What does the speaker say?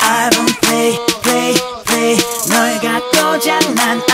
I don't play play play. 널 갖고 장난